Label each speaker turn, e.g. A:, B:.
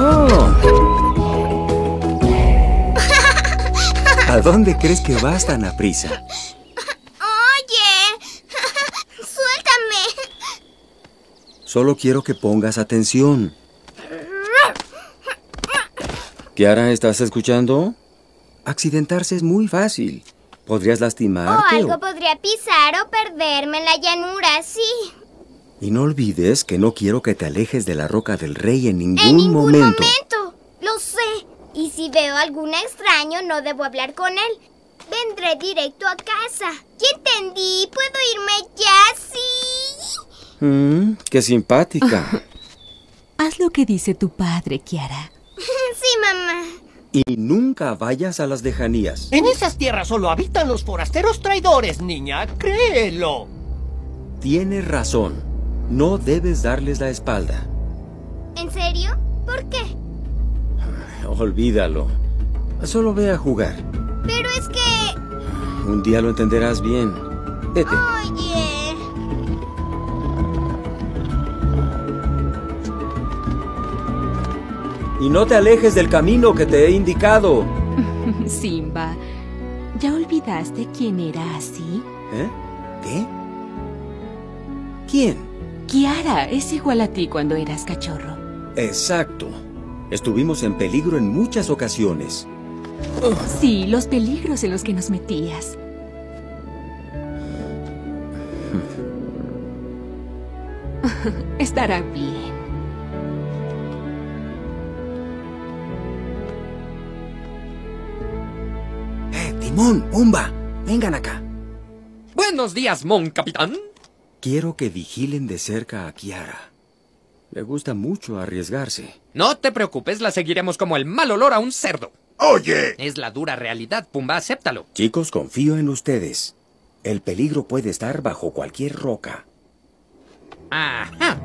A: Oh. ¿A dónde crees que vas tan aprisa?
B: Oye, suéltame.
A: Solo quiero que pongas atención. Kiara, ¿estás escuchando? Accidentarse es muy fácil. Podrías lastimarte. o-
B: algo podría pisar o perderme en la llanura, sí.
A: Y no olvides que no quiero que te alejes de la roca del rey en ningún,
B: En ningún
A: momento.
B: momento. Lo sé. Y si veo algún extraño, no debo hablar con él. Vendré directo a casa. Ya entendí. ¿Puedo irme ya? Sí.
A: Mm, qué simpática.
C: Haz lo que dice tu padre, Kiara.
B: Sí, mamá.
A: y nunca vayas a las lejanías.
D: En esas tierras solo habitan los forasteros traidores, niña. Créelo.
A: Tienes razón. No debes darles la espalda.
B: ¿En serio? ¿Por qué?
A: Olvídalo. Solo ve a jugar.
B: Pero es que...
A: Un día lo entenderás bien. Vete.
B: Oye...
A: Y no te alejes del camino que te he indicado.
C: Simba, ¿ya olvidaste quién era así?
A: ¿Eh? ¿Qué? ¿Quién?
C: Kiara es igual a ti cuando eras cachorro.
A: Exacto. Estuvimos en peligro en muchas ocasiones.
C: Sí, los peligros en los que nos metías. Estará bien.
A: ¡Eh, Timón! ¡Pumba! Vengan acá.
E: Buenos días, Mon Capitán.
A: Quiero que vigilen de cerca a Kiara. Le gusta mucho arriesgarse.
E: No te preocupes, la seguiremos como el mal olor a un cerdo.
F: Oye,
E: Es la dura realidad, Pumba, acéptalo.
A: Chicos, confío en ustedes. El peligro puede estar bajo cualquier roca.
E: Ajá.